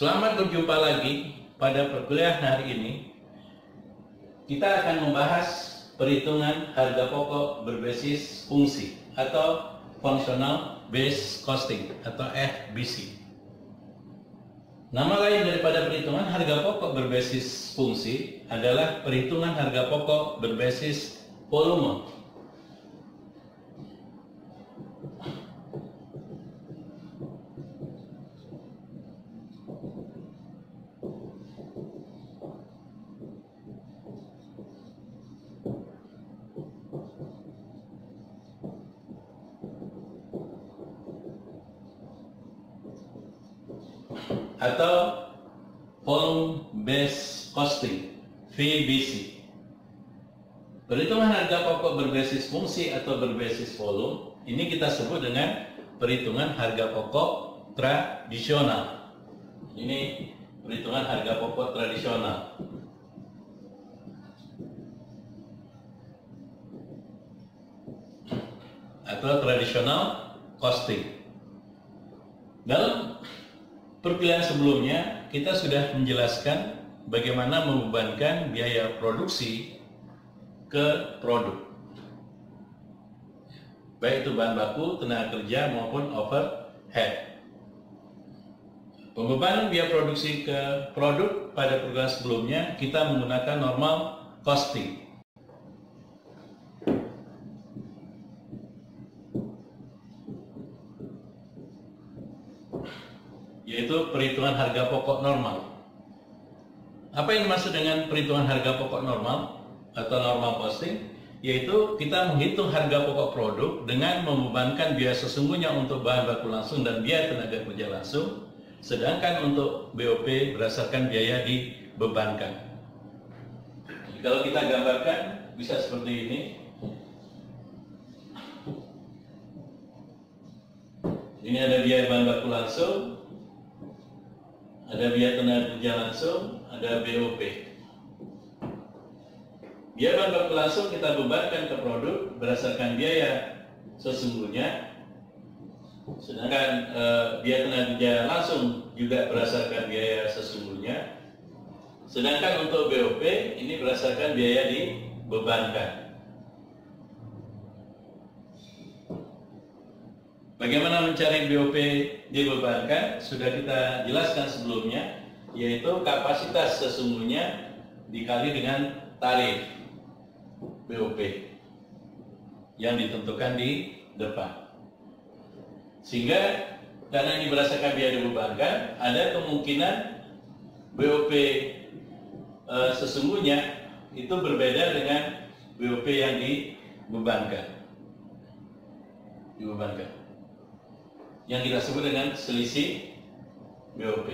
Selamat berjumpa lagi pada perkuliahan hari ini. Kita akan membahas perhitungan harga pokok berbasis fungsi atau Functional Based Costing atau FBC. Nama lain daripada perhitungan harga pokok berbasis fungsi adalah perhitungan harga pokok berbasis volume atau volume based costing VBC. Perhitungan harga pokok berbasis fungsi atau berbasis volume ini kita sebut dengan perhitungan harga pokok tradisional. Ini perhitungan harga pokok tradisional. Atau tradisional costing. Dalam Perkuliahan sebelumnya kita sudah menjelaskan bagaimana membebankan biaya produksi ke produk. Baik itu bahan baku, tenaga kerja maupun overhead. Pembebanan biaya produksi ke produk pada perkuliahan sebelumnya kita menggunakan normal costing yaitu perhitungan harga pokok normal. Apa yang dimaksud dengan perhitungan harga pokok normal atau normal costing? Yaitu kita menghitung harga pokok produk dengan membebankan biaya sesungguhnya untuk bahan baku langsung dan biaya tenaga kerja langsung, sedangkan untuk BOP berdasarkan biaya dibebankan. Kalau kita gambarkan bisa seperti ini. Ini ada biaya bahan baku langsung, ada biaya tenaga kerja langsung, ada BOP. Biaya bahan baku langsung kita bebankan ke produk berdasarkan biaya sesungguhnya, sedangkan e, biaya tenaga kerja langsung juga berdasarkan biaya sesungguhnya. Sedangkan untuk BOP ini berdasarkan biaya dibebankan. Bagaimana mencari BOP dibebankan sudah kita jelaskan sebelumnya, yaitu kapasitas sesungguhnya dikali dengan tarif BOP yang ditentukan di depan. Sehingga karena ini berdasarkan biaya dibebankan, ada kemungkinan BOP e, sesungguhnya itu berbeda dengan BOP yang dibebankan. Dibebankan yang kita sebut dengan selisih BOP.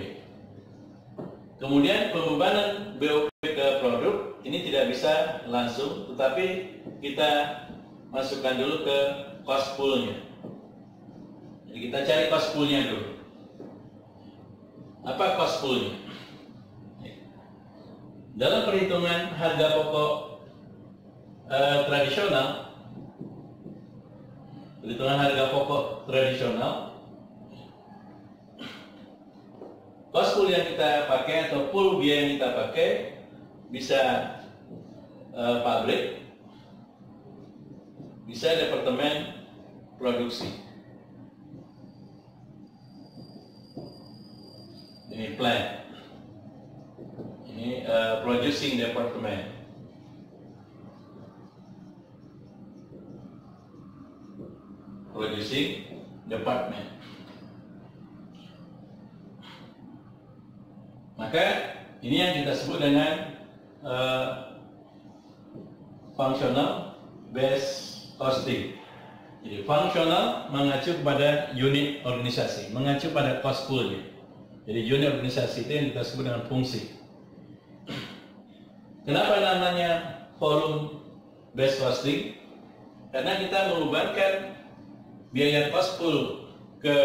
Kemudian pembebanan BOP ke produk ini tidak bisa langsung, tetapi kita masukkan dulu ke cost poolnya. Jadi kita cari cost poolnya dulu. Apa cost poolnya? Dalam perhitungan harga pokok eh, tradisional, perhitungan harga pokok tradisional Pool yang kita pakai atau pool biaya yang kita pakai bisa uh, pabrik, bisa departemen produksi. Ini plant, ini uh, producing department. Producing department. Maka ini yang kita sebut dengan uh, functional based costing. Jadi fungsional mengacu kepada unit organisasi, mengacu pada cost poolnya. Jadi unit organisasi itu yang kita sebut dengan fungsi. Kenapa namanya volume based costing? Karena kita mengubarkan biaya cost pool ke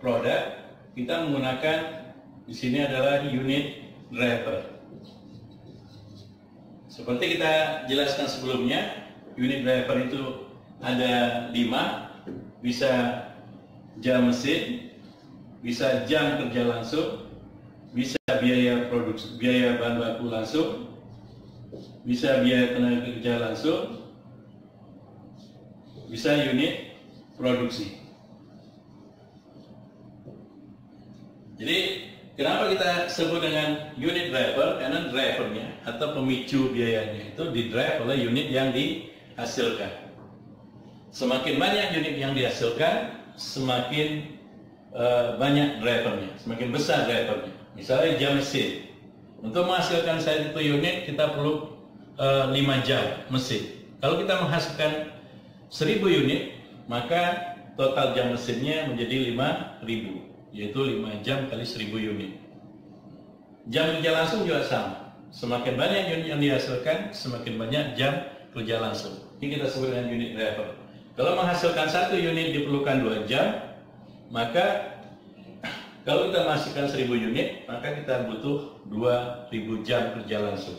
produk, kita menggunakan di sini adalah unit driver. Seperti kita jelaskan sebelumnya, unit driver itu ada lima, bisa jam mesin, bisa jam kerja langsung, bisa biaya produksi, biaya bahan baku langsung, bisa biaya tenaga kerja langsung, bisa unit produksi. Jadi kenapa kita sebut dengan unit driver? Karena drivernya atau pemicu biayanya itu di drive oleh unit yang dihasilkan. Semakin banyak unit yang dihasilkan, semakin uh, banyak drivernya, semakin besar drivernya. Misalnya jam mesin. Untuk menghasilkan satu unit kita perlu uh, eh, 5 jam mesin. Kalau kita menghasilkan 1000 unit, maka total jam mesinnya menjadi 5000, yaitu 5 jam kali 1000 unit. Jam kerja langsung juga sama. Semakin banyak unit yang dihasilkan, semakin banyak jam kerja langsung. Ini kita sebut dengan unit driver. Kalau menghasilkan satu unit diperlukan 2 jam, maka kalau kita masukkan 1000 unit, maka kita butuh 2000 jam kerja langsung.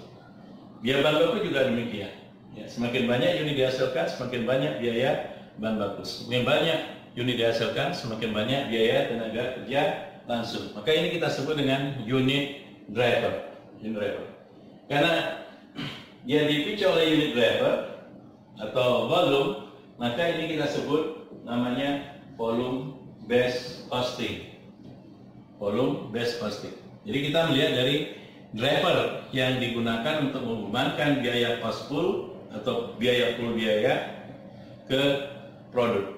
Biaya bahan baku juga demikian. Ya, semakin banyak unit dihasilkan, semakin banyak biaya bahan baku. Semakin banyak unit dihasilkan, semakin banyak biaya tenaga kerja langsung. Maka ini kita sebut dengan unit driver. Unit driver. Karena dia dipicu oleh unit driver atau volume, maka ini kita sebut namanya volume based costing volume based costing. Jadi kita melihat dari driver yang digunakan untuk membebankan biaya cost pool atau biaya pool biaya ke produk.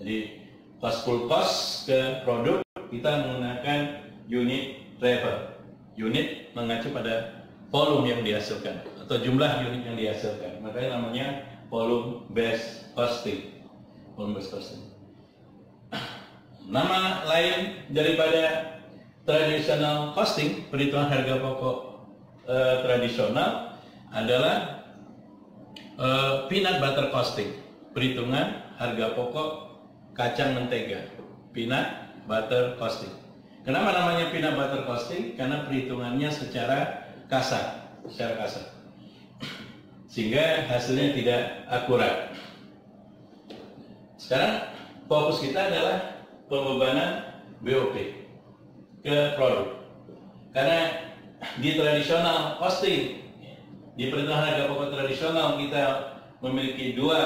Jadi cost pool cost ke produk kita menggunakan unit driver. Unit mengacu pada volume yang dihasilkan atau jumlah unit yang dihasilkan. Makanya namanya volume based costing. Volume based costing. Nama lain daripada tradisional costing, perhitungan harga pokok e, tradisional adalah e, peanut butter costing, perhitungan harga pokok kacang mentega, peanut butter costing. Kenapa namanya peanut butter costing? Karena perhitungannya secara kasar, secara kasar. Sehingga hasilnya tidak akurat. Sekarang fokus kita adalah pembebanan BOP ke produk. Karena di tradisional costing, di perhitungan harga pokok tradisional kita memiliki dua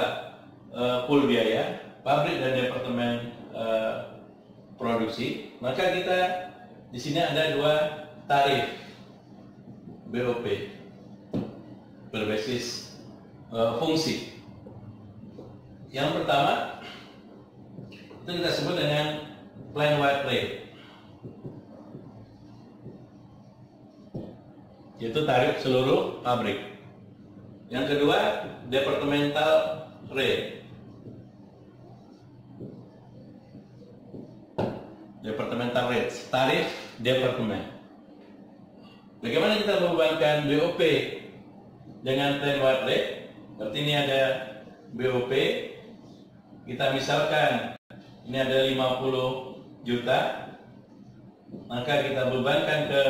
uh, pool biaya, pabrik dan departemen uh, produksi, maka kita di sini ada dua tarif. BOP berbasis uh, fungsi. Yang pertama itu kita sebut dengan plan wide rate yaitu tarif seluruh pabrik. Yang kedua departemental rate departemental rate tarif departemen bagaimana kita membebankan BOP dengan wide rate? Berarti ini ada BOP kita misalkan ini ada 50 juta maka kita bebankan ke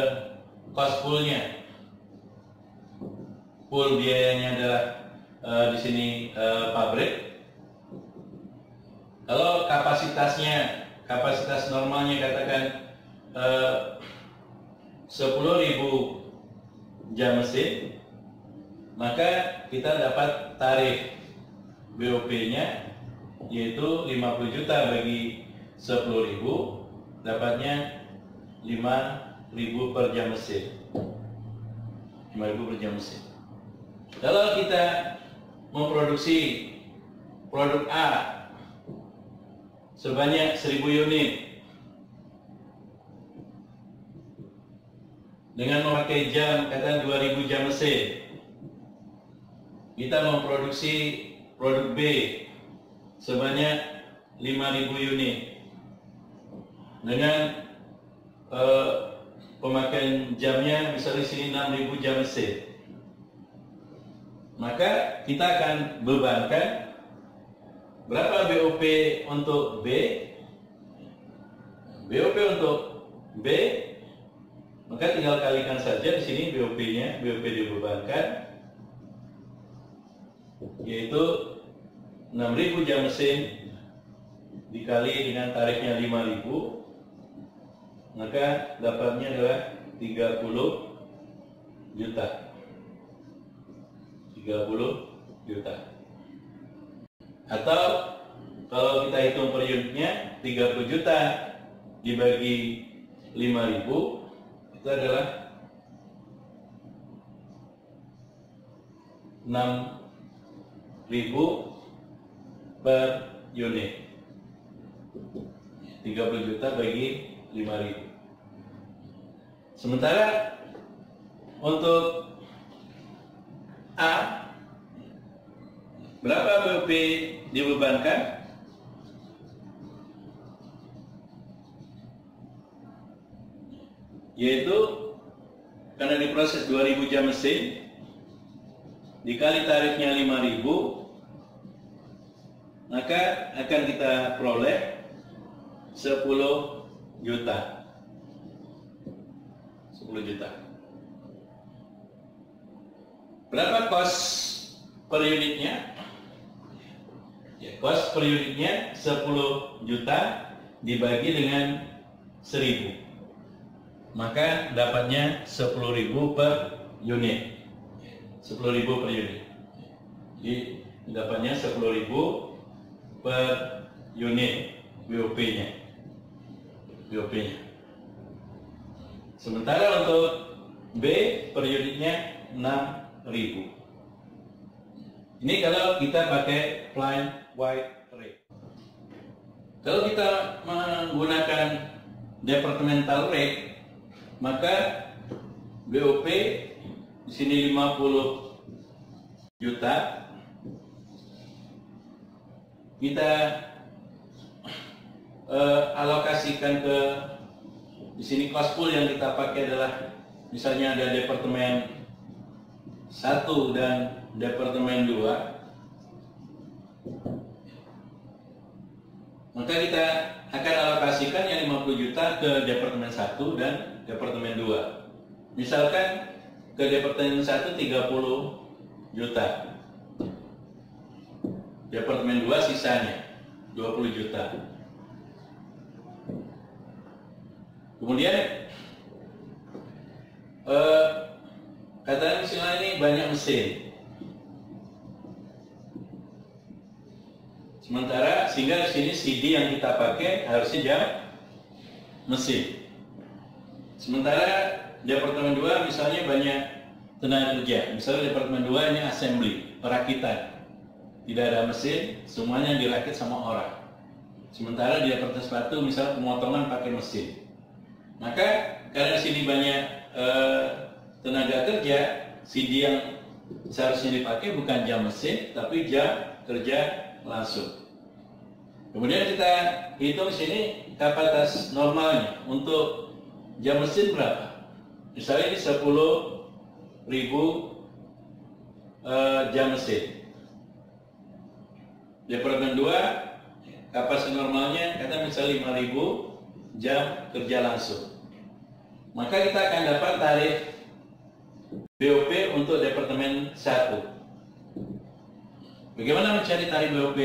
cost poolnya. Pool biayanya adalah uh, di sini uh, pabrik. Kalau kapasitasnya kapasitas normalnya katakan uh, 10.000 jam mesin maka kita dapat tarif BOP-nya yaitu 50 juta bagi 10 ribu dapatnya 5 ribu per jam mesin. 5 ribu per jam mesin. Kalau kita memproduksi produk A sebanyak 1000 unit. Dengan memakai jam kata 2000 jam mesin. Kita memproduksi produk B sebanyak 5.000 unit. Dengan uh, pemakaian jamnya misalnya sini 6.000 jam mesin. Maka kita akan bebankan berapa BOP untuk B? BOP untuk B? Maka tinggal kalikan saja di sini BOP-nya BOP dibebankan yaitu 6000 jam mesin dikali dengan tarifnya 5000 maka dapatnya adalah 30 juta. 30 juta atau kalau kita hitung per unitnya 30 juta dibagi 5000 itu adalah 6000 per unit. 30 juta bagi 5000 sementara untuk A berapa BOP dibebankan? Yaitu karena diproses 2000 jam mesin dikali tarifnya 5000 maka akan kita peroleh 10 juta 10 juta Berapa kos per unitnya? Kos per unitnya 10 juta dibagi dengan 1000. Maka dapatnya 10.000 per unit. 10.000 per unit. Jadi dapatnya 10.000 per unit BOP-nya. BOP-nya. Sementara untuk B per unitnya 6 ribu. Ini kalau kita pakai plain white rate. Kalau kita menggunakan departmental rate, maka BOP di sini 50 juta. Kita uh, alokasikan ke di sini cost pool yang kita pakai adalah misalnya ada departemen satu dan Departemen 2 maka kita akan alokasikan yang 50 juta ke Departemen 1 dan Departemen 2 misalkan ke Departemen 1 30 juta. Departemen 2 sisanya 20 juta. Kemudian eh, Katakan misalnya ini banyak mesin. Sementara sehingga sini CD yang kita pakai harusnya jam mesin. Sementara departemen 2 misalnya banyak tenaga kerja. Misalnya departemen 2 ini assembly, perakitan. Tidak ada mesin, semuanya dirakit sama orang. Sementara di departemen sepatu misalnya pemotongan pakai mesin. Maka karena sini banyak eh, tenaga kerja CD yang seharusnya dipakai bukan jam mesin tapi jam kerja langsung. Kemudian kita hitung sini kapasitas normalnya untuk jam mesin berapa? Misalnya ini 10 ribu uh, jam mesin. Departemen 2 kapasitas normalnya kata misalnya 5000 jam kerja langsung. Maka kita akan dapat tarif BOP untuk Departemen 1. Bagaimana mencari tarif BOP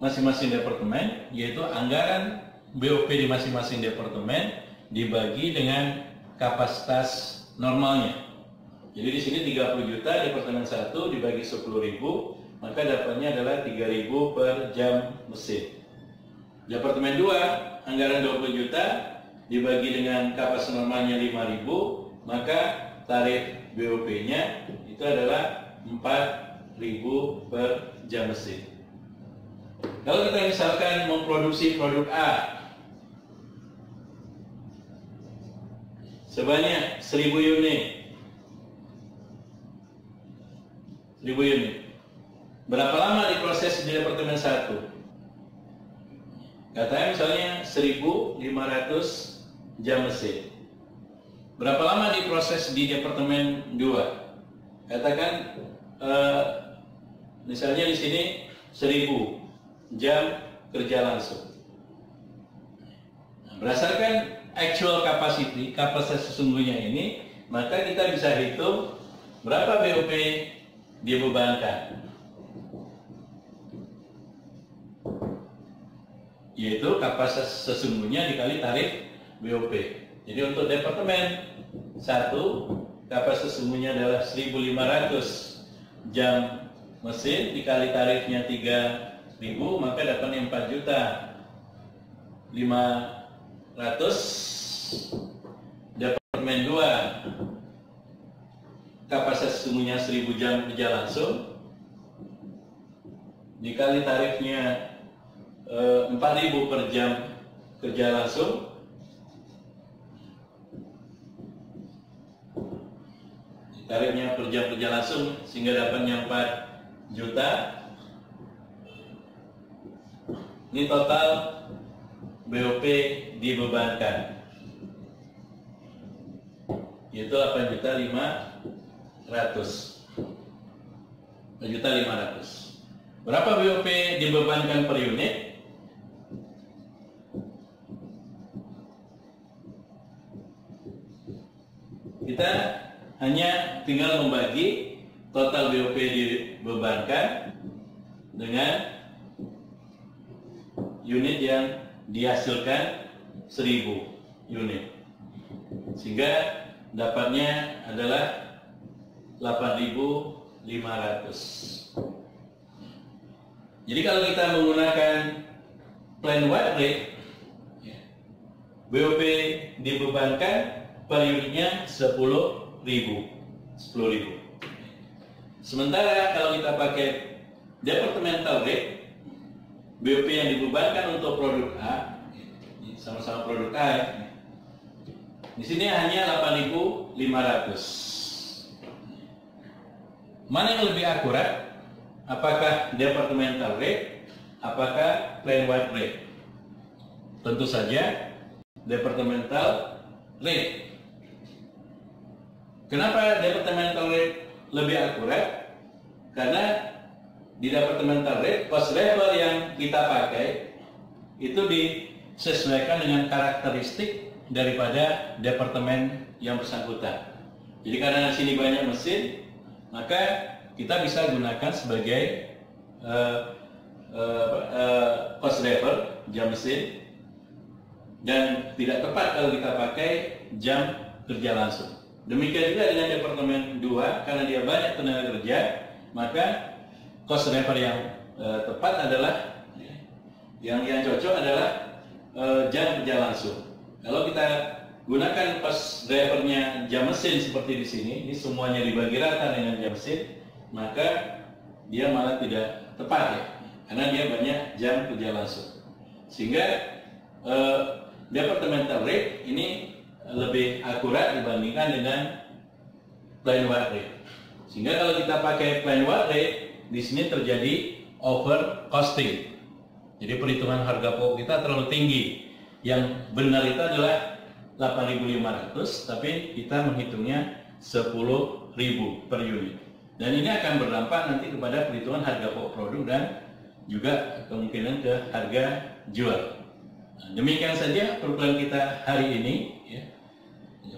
masing-masing departemen? Yaitu anggaran BOP di masing-masing departemen dibagi dengan kapasitas normalnya. Jadi di sini 30 juta departemen 1 dibagi 10 ribu, maka dapatnya adalah 3 ribu per jam mesin. Departemen 2 anggaran 20 juta dibagi dengan kapasitas normalnya 5 ribu, maka tarif BOP-nya itu adalah 4.000 per jam mesin. Kalau kita misalkan memproduksi produk A sebanyak 1000 unit. 1000 unit. Berapa lama diproses di departemen 1 katanya misalnya 1500 jam mesin. Berapa lama diproses di Departemen 2? Katakan uh, misalnya di sini 1000 jam kerja langsung. Nah, berdasarkan actual capacity, kapasitas sesungguhnya ini, maka kita bisa hitung berapa BOP dibebankan. Yaitu kapasitas sesungguhnya dikali tarif BOP. Jadi untuk departemen 1 kapasitas sesungguhnya adalah 1500 jam mesin dikali tarifnya 3000 maka dapatnya 4 juta. 500 departemen 2 kapasitas sesungguhnya 1000 jam kerja langsung. Dikali tarifnya eh, 4000 per jam kerja langsung. Tarifnya per jam kerja langsung sehingga dapatnya 4 juta ini total BOP dibebankan. Yaitu 8 juta 500 8 juta 500 berapa BOP dibebankan per unit? Kita hanya tinggal membagi total BOP dibebankan dengan unit yang dihasilkan 1000 unit. Sehingga dapatnya adalah 8500 jadi kalau kita menggunakan plan wide rate BOP dibebankan per unitnya 10 ribu, 10 ribu. Sementara kalau kita pakai departmental rate, BOP yang dibebankan untuk produk A, sama-sama produk A, di sini hanya 8.500. Mana yang lebih akurat? Apakah departmental rate? Apakah plan wide rate? Tentu saja departmental rate Kenapa departmental rate lebih akurat? Karena di departmental rate cost level yang kita pakai itu disesuaikan dengan karakteristik daripada departemen yang bersangkutan. Jadi karena sini banyak mesin, maka kita bisa gunakan sebagai uh, uh, uh, cost level jam mesin dan tidak tepat kalau kita pakai jam kerja langsung. Demikian juga dengan Departemen 2, karena dia banyak tenaga kerja, maka cost driver yang e, tepat adalah yang yang cocok adalah e, jam kerja langsung. Kalau kita gunakan cost drivernya jam mesin seperti di sini, ini semuanya dibagi rata dengan jam mesin, maka dia malah tidak tepat ya, karena dia banyak jam kerja langsung. Sehingga e, departmental rate ini lebih akurat dibandingkan dengan plain white rate. Sehingga kalau kita pakai plain white rate, di sini terjadi over costing. Jadi perhitungan harga pokok kita terlalu tinggi. Yang benar itu adalah 8.500, tapi kita menghitungnya 10.000 per unit. Dan ini akan berdampak nanti kepada perhitungan harga pokok produk dan juga kemungkinan ke harga jual. Nah, demikian saja program kita hari ini. Ya.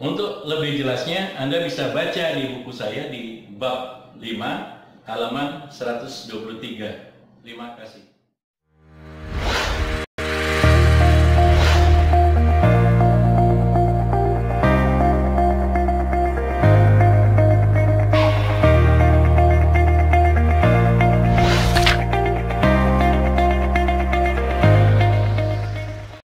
Untuk lebih jelasnya, Anda bisa baca di buku saya di bab 5, halaman 123. Terima kasih.